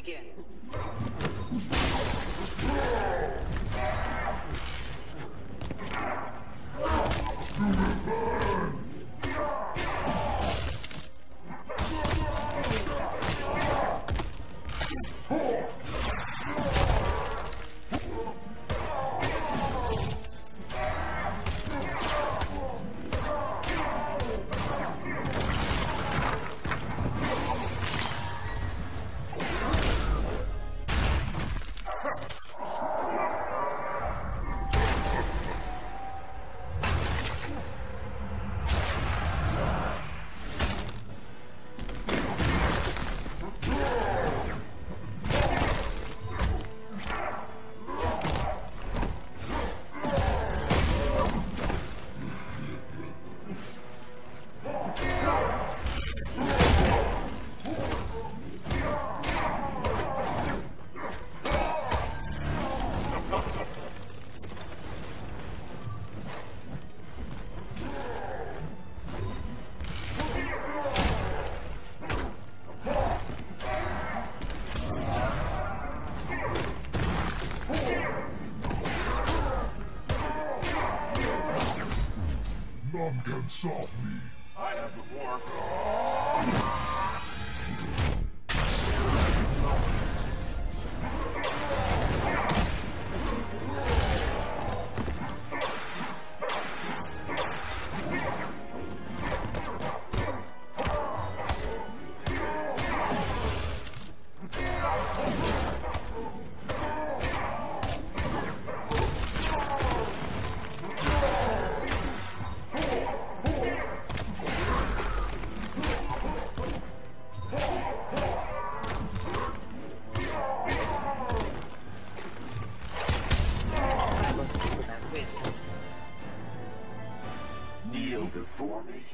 Begin. Me. I have before. Cyborg before me.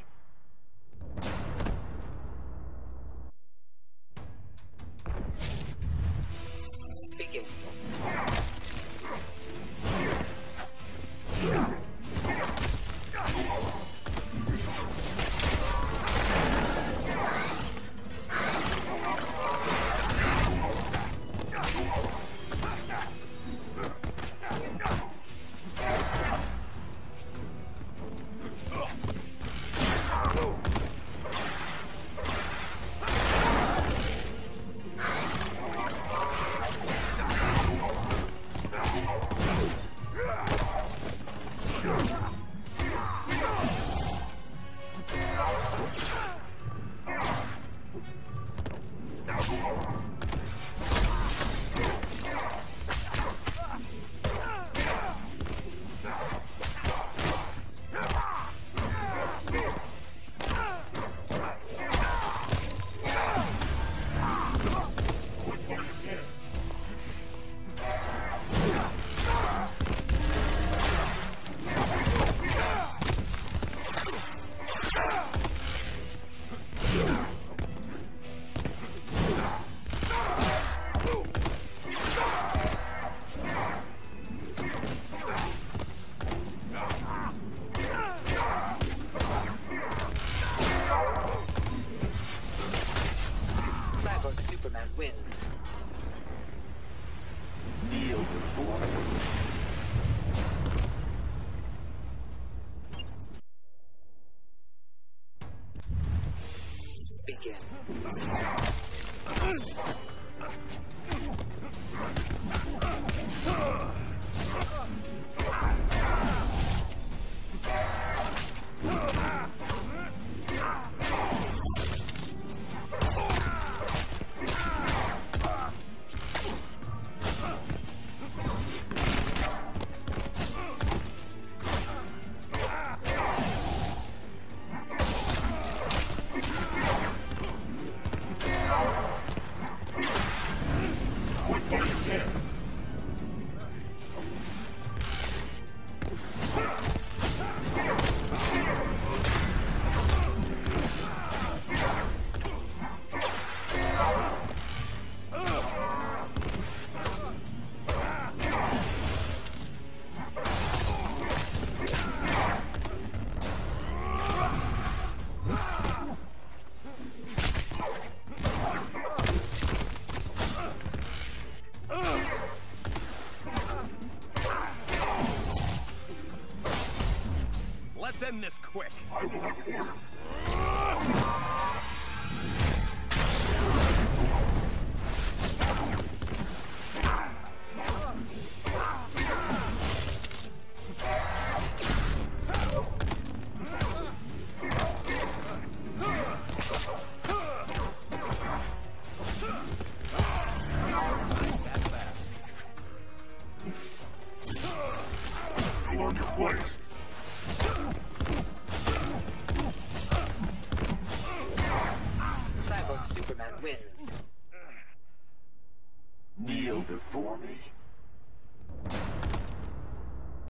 again. Begin. end this quick. Superman wins. Kneel before me.